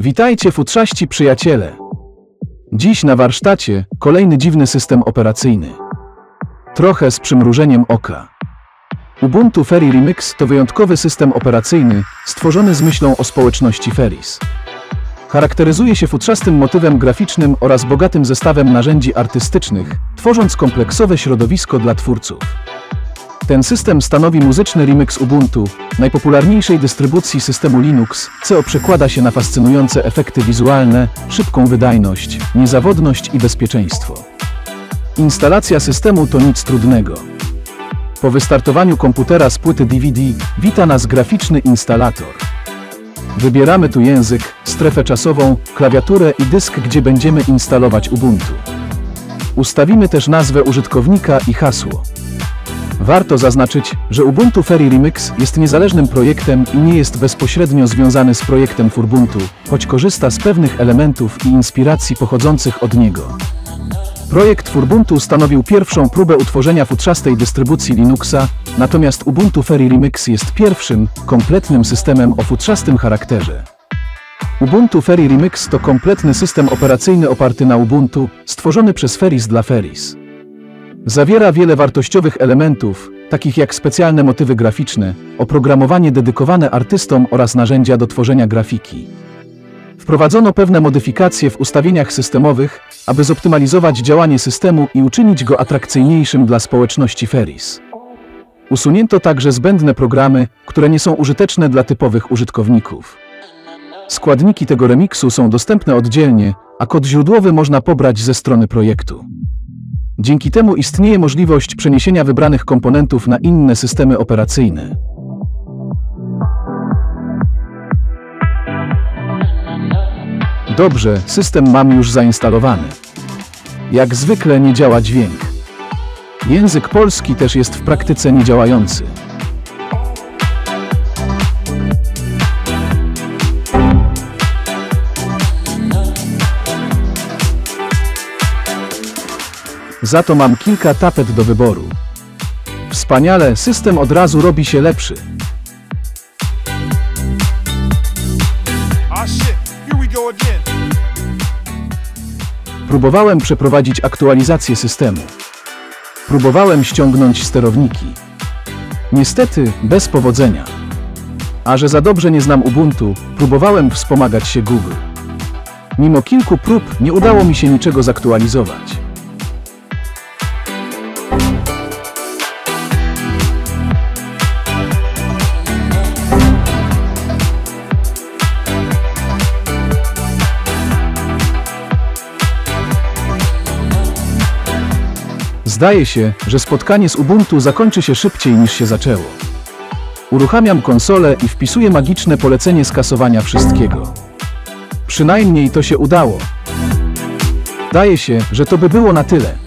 Witajcie futrzaści przyjaciele. Dziś na warsztacie kolejny dziwny system operacyjny. Trochę z przymrużeniem oka. Ubuntu Fairy Remix to wyjątkowy system operacyjny stworzony z myślą o społeczności Ferris. Charakteryzuje się futrzastym motywem graficznym oraz bogatym zestawem narzędzi artystycznych, tworząc kompleksowe środowisko dla twórców. Ten system stanowi muzyczny remix Ubuntu, najpopularniejszej dystrybucji systemu Linux, co przekłada się na fascynujące efekty wizualne, szybką wydajność, niezawodność i bezpieczeństwo. Instalacja systemu to nic trudnego. Po wystartowaniu komputera z płyty DVD wita nas graficzny instalator. Wybieramy tu język, strefę czasową, klawiaturę i dysk, gdzie będziemy instalować Ubuntu. Ustawimy też nazwę użytkownika i hasło. Warto zaznaczyć, że Ubuntu Fairy Remix jest niezależnym projektem i nie jest bezpośrednio związany z projektem Furbuntu, choć korzysta z pewnych elementów i inspiracji pochodzących od niego. Projekt Furbuntu stanowił pierwszą próbę utworzenia futrzastej dystrybucji Linuxa, natomiast Ubuntu Fairy Remix jest pierwszym, kompletnym systemem o futrzastym charakterze. Ubuntu Fairy Remix to kompletny system operacyjny oparty na Ubuntu, stworzony przez Ferris dla Ferris. Zawiera wiele wartościowych elementów, takich jak specjalne motywy graficzne, oprogramowanie dedykowane artystom oraz narzędzia do tworzenia grafiki. Wprowadzono pewne modyfikacje w ustawieniach systemowych, aby zoptymalizować działanie systemu i uczynić go atrakcyjniejszym dla społeczności Ferris. Usunięto także zbędne programy, które nie są użyteczne dla typowych użytkowników. Składniki tego remiksu są dostępne oddzielnie, a kod źródłowy można pobrać ze strony projektu. Dzięki temu istnieje możliwość przeniesienia wybranych komponentów na inne systemy operacyjne. Dobrze, system mam już zainstalowany. Jak zwykle nie działa dźwięk. Język polski też jest w praktyce niedziałający. Za to mam kilka tapet do wyboru. Wspaniale, system od razu robi się lepszy. Ah. Próbowałem przeprowadzić aktualizację systemu. Próbowałem ściągnąć sterowniki. Niestety, bez powodzenia. A że za dobrze nie znam Ubuntu, próbowałem wspomagać się Google. Mimo kilku prób nie udało mi się niczego zaktualizować. Zdaje się, że spotkanie z Ubuntu zakończy się szybciej niż się zaczęło. Uruchamiam konsolę i wpisuję magiczne polecenie skasowania wszystkiego. Przynajmniej to się udało. Zdaje się, że to by było na tyle.